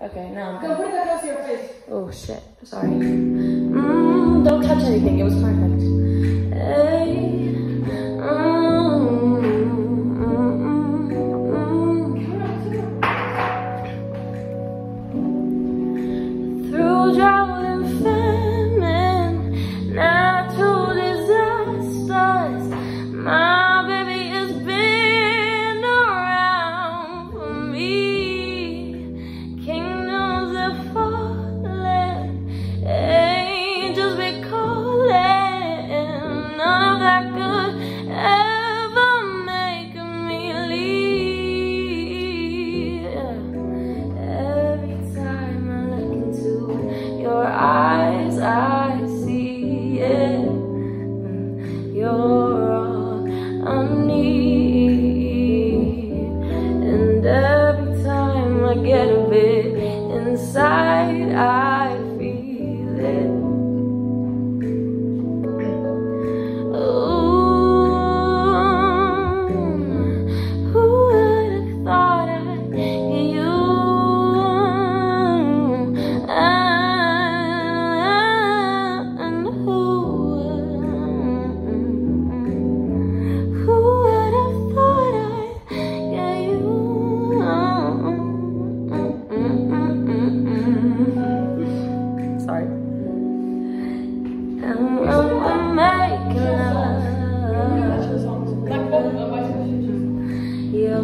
Okay, now I'm Go put that close to your face. Oh shit, sorry. Mm, don't touch anything, it was perfect. Hey.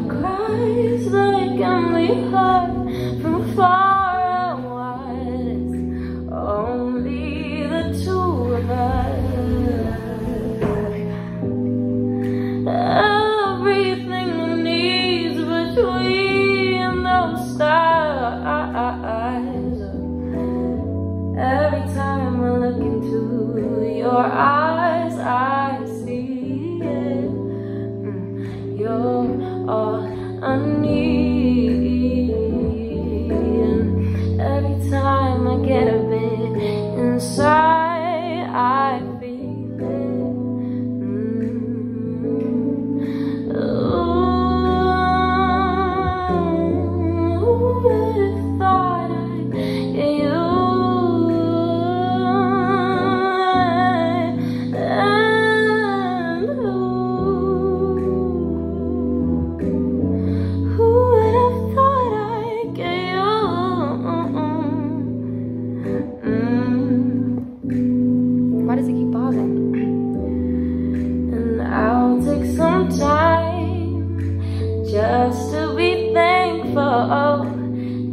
Cries they can be heard from far You're all I need. Just to be thankful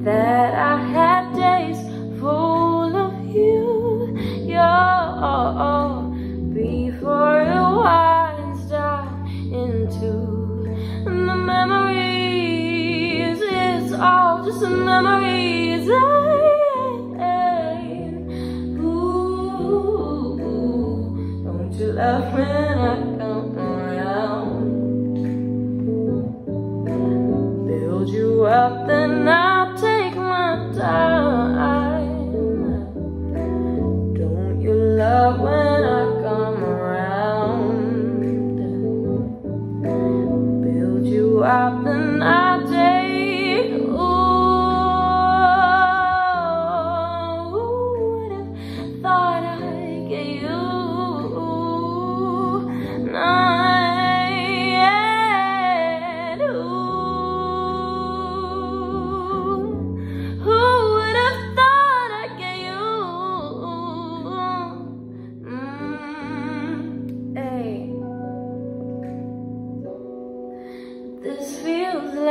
that I had days full of you, yo, before it winds down into the memories. It's all just memories. Ooh, don't you love when I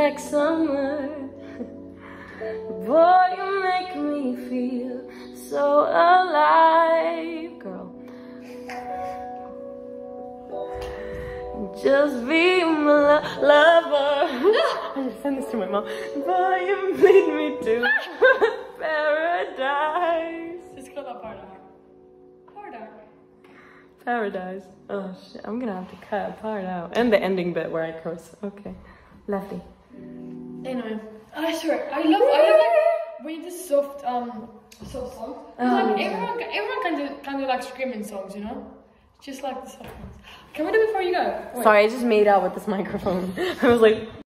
like summer. Boy, you make me feel so alive, girl. Just be my lo- lover. I just sent this to my mom. Boy, you lead me to paradise. Just cut that part out. Part out. Paradise. Oh shit, I'm gonna have to cut a part out. And the ending bit where I curse. Okay. Lovely. Anyway, I swear, I love, I love like when you do soft, um, soft songs. Oh, like, everyone, everyone can do, can do like screaming songs, you know? Just like the soft ones. Can we do it before you go? Wait. Sorry, I just made out with this microphone. I was like,